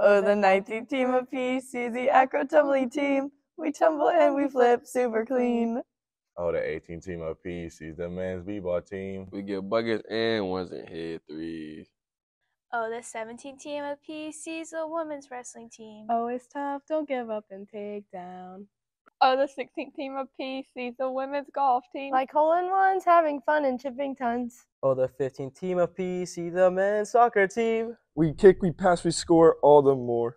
Oh, the 19th team of PC, the acro tumbly team. We tumble and we flip super clean. Oh, the 18 team of PCs, the men's b-ball team. We get buckets and ones and head threes. Oh, the 17 team of PC's the women's wrestling team. Oh, it's tough. Don't give up and take down. Oh, the 16th team of PC's the women's golf team. Like hole in ones, having fun and chipping tons. Oh, the 15th team of PC, the men's soccer team. We kick, we pass, we score all the more.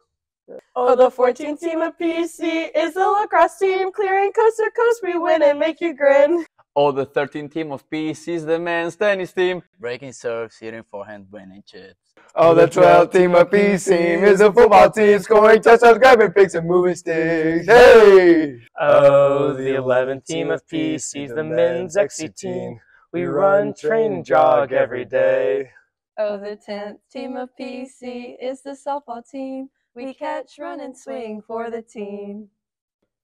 Oh, the 14th team of PC is the lacrosse team. Clearing coast to coast, we win and make you grin. Oh, the 13 team of PC is the men's tennis team. Breaking serves, hitting forehand, winning chips. Oh, the 12 team of PC is a football team, scoring touchdowns, grabbing picks, and moving sticks. Hey! Oh, the 11 team of PC, is the men's XC team. We run, train, and jog every day. Oh, the 10th team of PC is the softball team. We catch, run, and swing for the team.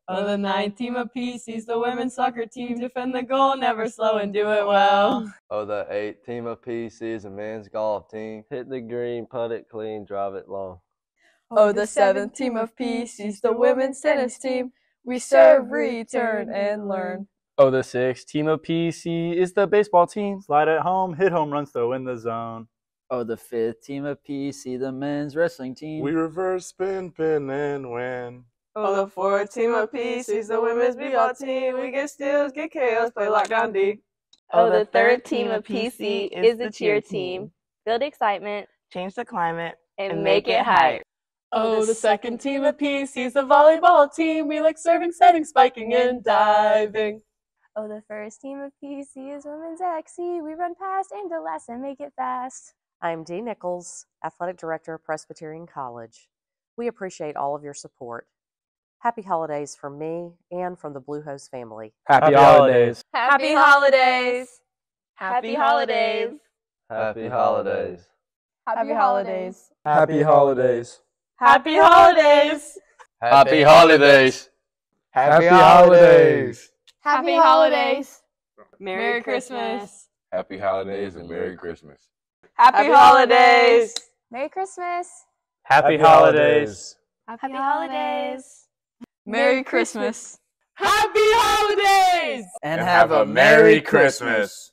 Oh, the 9th team of PC's the women's soccer team. Defend the goal, never slow, and do it well. Oh, the 8th team of PC's the men's golf team. Hit the green, putt it clean, drive it long. Oh, the 7th team of PC's the women's tennis team. We serve, return, and learn. Oh, the sixth team of PC is the baseball team. Slide at home, hit home runs, throw in the zone. Oh, the fifth team of PC, the men's wrestling team. We reverse spin, pin, and win. Oh, the fourth team of PC's the women's b-ball team. We get steals, get chaos, play lockdown oh, D. Oh, the third team of PC is the cheer team. Build excitement Change the climate. and make it hype. Oh, the second team of PC's the volleyball team. We like serving, setting, spiking, and diving. Oh, the first team of PC is women's XC. We run past, aim to last, and make it fast. I'm Dee Nichols, Athletic Director of Presbyterian College. We appreciate all of your support. Happy holidays from me and from the Blue Hose family. Happy, holidays. Happy holidays! Happy holidays! Happy holidays. Happy holidays. Happy holidays. Happy holidays. Happy holidays. Happy holidays. Happy holidays! Merry Christmas. Happy holidays and Merry Christmas. Happy holidays. Merry Christmas! Happy, holidays. Happy holidays! Merry Christmas. Happy holidays. and, have a Merry Christmas.